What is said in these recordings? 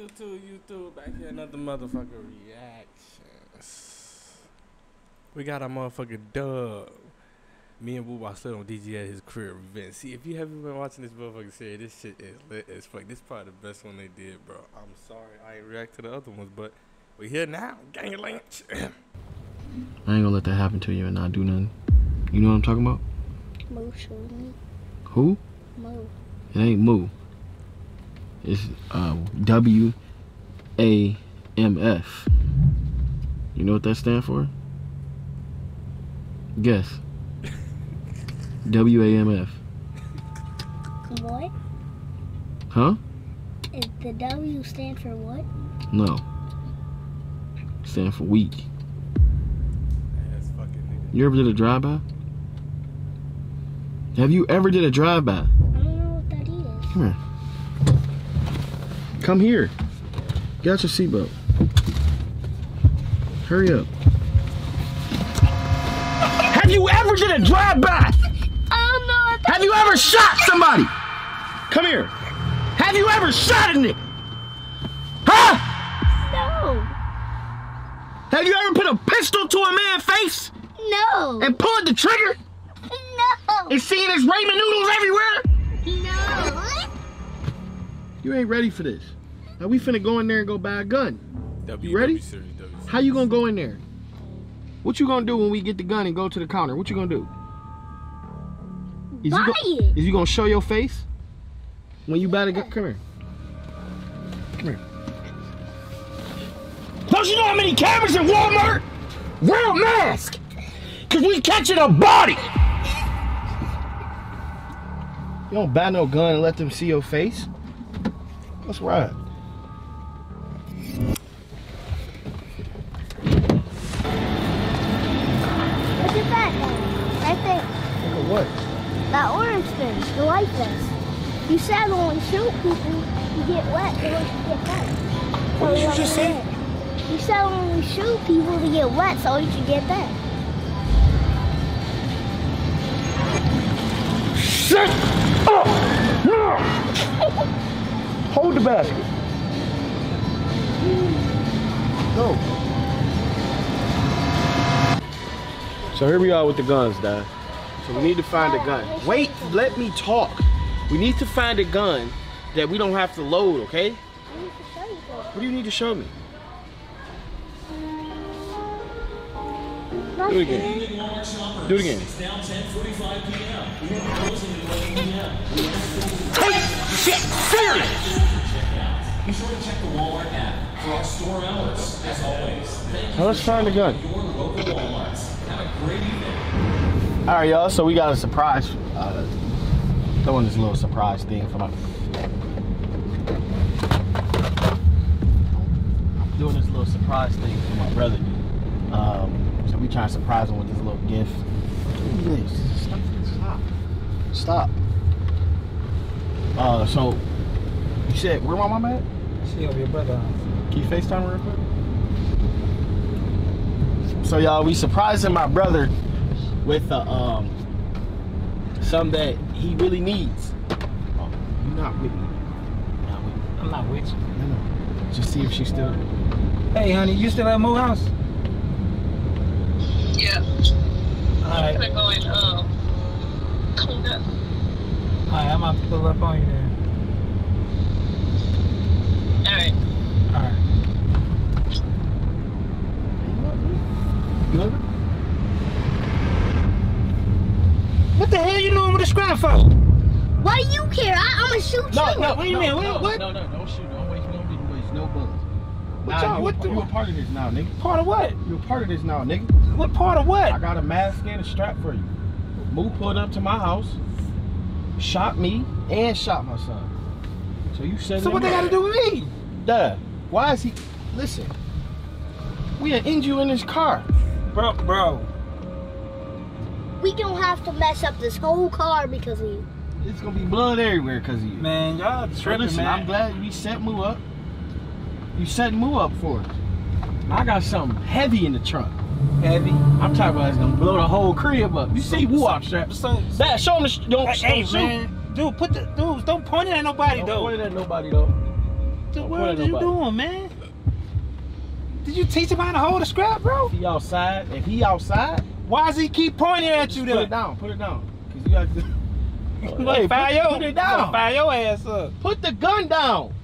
YouTube, YouTube, back here another motherfucker reactions. We got our motherfucker dub. Me and Boo are still on DDG at his career event. See, if you haven't been watching this motherfucking series, this shit is lit as fuck. This probably the best one they did, bro. I'm sorry I ain't react to the other ones, but we here now. Gang Lynch. I ain't gonna let that happen to you and not do nothing. You know what I'm talking about? Moo showed me. Who? Moo. It ain't Moo. It's uh, W A M F. You know what that stands for? Guess. W A M F. What? Huh? Is the W stand for what? No. Stand for weak. Ass fucking You ever did a drive-by? Have you ever did a drive-by? I don't know what that is. Come here. Come here. Got your seatbelt. Hurry up. Have you ever did a drive-by? Oh no! Have you ever shot somebody? Come here. Have you ever shot a nigga? Huh? no! Have you ever put a pistol to a man's face No! and pulled the trigger No! and seen his ramen noodles everywhere? No! You ain't ready for this. Now we finna go in there and go buy a gun. W, You ready? W series, W series. How you gonna go in there? What you gonna do when we get the gun and go to the counter? What you gonna do? Is Buy you, go- it! is you gonna show your face when you buy the gun? Come here. Come here. Don't you know how many cameras in Walmart? Wear a mask, cause we catching a body. You don't buy no gun and let them see your face. Let's ride. When we shoot people, you get wet. You get wet. What did you just uh, say? want You said when we shoot people to get wet, so you should get that. Shut up! No! Hold the basket. Go. So here we are with the guns, Dad. So we need to find a gun. Wait, let me talk. We need to find a gun that we don't have to load, okay? I need to show you something. What do you need to show me? Do it again. Do it again. Take shit serious! Be sure to check the Walmart app for our store hours. As always, thank Now let's find a gun. your local Walmarts. Have a great evening. All right, y'all. So we got a surprise. Uh, throwing this little surprise thing for my. Doing this little surprise thing for my brother. Um, so we trying to surprise him with this little gift. Stop. Stop. Stop. Uh, so you said where my mom at? See over your brother. Can you FaceTime her real quick? So y'all, we surprising my brother with a um something that he really needs. Oh, you're not with me. Not with me. I'm not with you. No, no. Just see if she's still there. Hey, honey, you still at Mo House? Yeah, All right, I'm gonna go and um clean up. all right, I'm about to pull up on you there. All right. All right. You love her? What the hell you doing with the scrap for? Why do you care? I, I'm gonna shoot No, you. no, What do you no, mean? What- No, what? no, no, don't shoot. Don't waste no waste no bullets. What Nah, y'all- what the- you a part of this now, nigga. Part of what? You a part of this now, nigga. What part of what? I got a mask and a strap for you. Moo pulled up to my house, shot me, and shot my son. So you said So what they got to do with me? Dad, why is he? Listen, we done end you in this car. Bro, bro. We don't have to mess up this whole car because of you. It's gonna be blood everywhere because of you. Man, y'all So tripping, listen, man. I'm glad we set Moo up. You set Moo up for us. I got something heavy in the trunk. Heavy. I'm talking about it's gonna blow the whole crib up. You see WooWop strap. So, Dad, show him the. Don't, hey, don't shoot. man. Dude, put the dudes. Don't point it at nobody Don't though. point it at nobody though. the Don't world point are you nobody. doing, man? Did you teach him how to hold a scrap, bro? If he outside, if he outside, Why does he keep pointing at you put it down. Put it down. Cause you got to. Like, fire put, your, put it down. Fire your ass up. Put the gun down.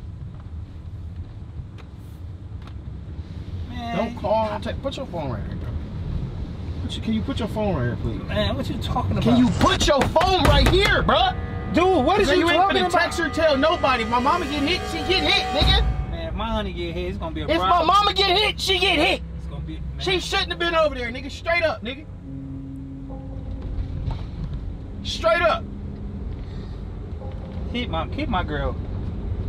Man, Don't call. Don't take, put your phone right here, bro. Put your, can you put your phone right here, please? Man, what you talking about? Can you put your phone right here, bro? Dude, what is you talking gonna about? text or tell nobody. If my mama get hit, she get hit, nigga. Man, if my honey get hit, it's gonna be a problem. If my mama get hit, she get hit. It's gonna be, man. She shouldn't have been over there, nigga. Straight up, nigga. Straight up. hit my, hit my girl.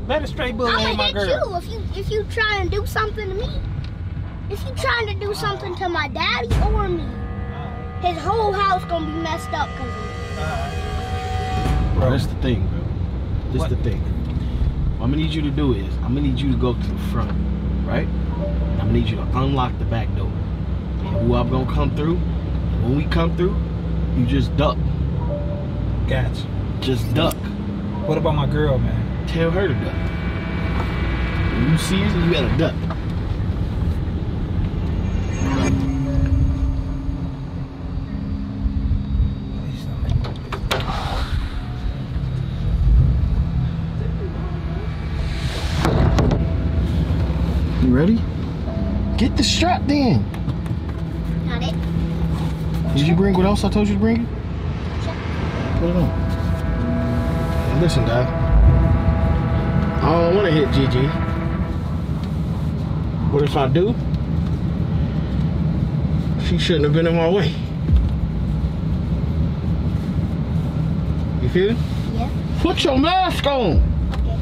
Let a straight bullet I'm hit my gonna hit girl. you if you if you try and do something to me. If you trying to do something to my daddy or me, his whole house gonna be messed up because of it. Bro, that's the thing, bro. This What? the thing. What I'm gonna need you to do is, I'm gonna need you to go to the front, right? And I'm gonna need you to unlock the back door. And who I'm gonna come through, when we come through, you just duck. Gotcha. Just duck. What about my girl, man? Tell her to duck. When you see her, you gotta duck. You ready? Get the strap then. Not it. Did you bring what else I told you to bring? Put it on. Now listen, Dad. I don't want to hit Gigi. What if I do? She shouldn't have been in my way. You feel? me? Yeah. Put your mask on. Okay.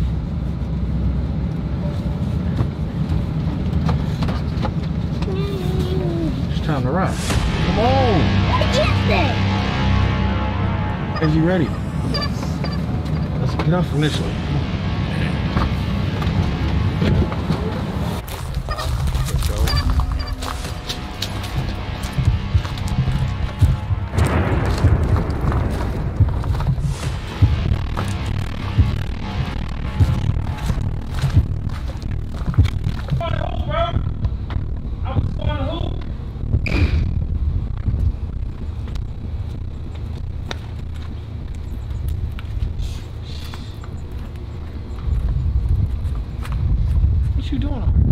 It's time to ride. Come on. Let me get there. Is you ready? Let's get off way. You doing?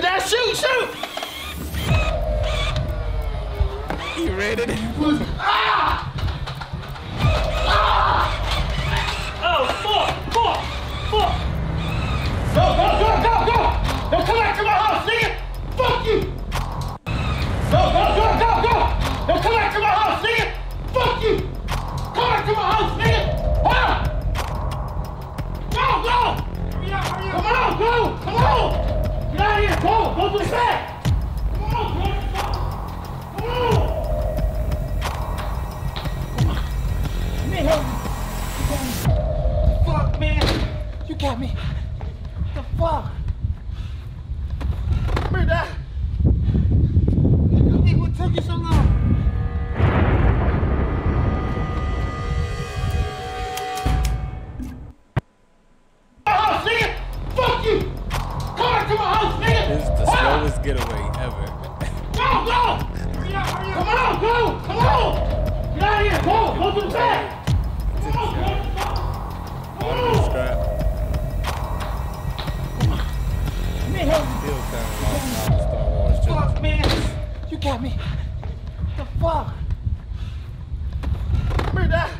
it down. Shoot, shoot. He ran it. Ah! Ah! Oh, fuck, fuck, fuck. Go, go, go, go, go. Don't come back to my house, nigga. Fuck you. Go, go, go, go, go. Don't come back to my house, nigga. Fuck you. Come back to my house, nigga. Look at me. What the fuck? Remember that?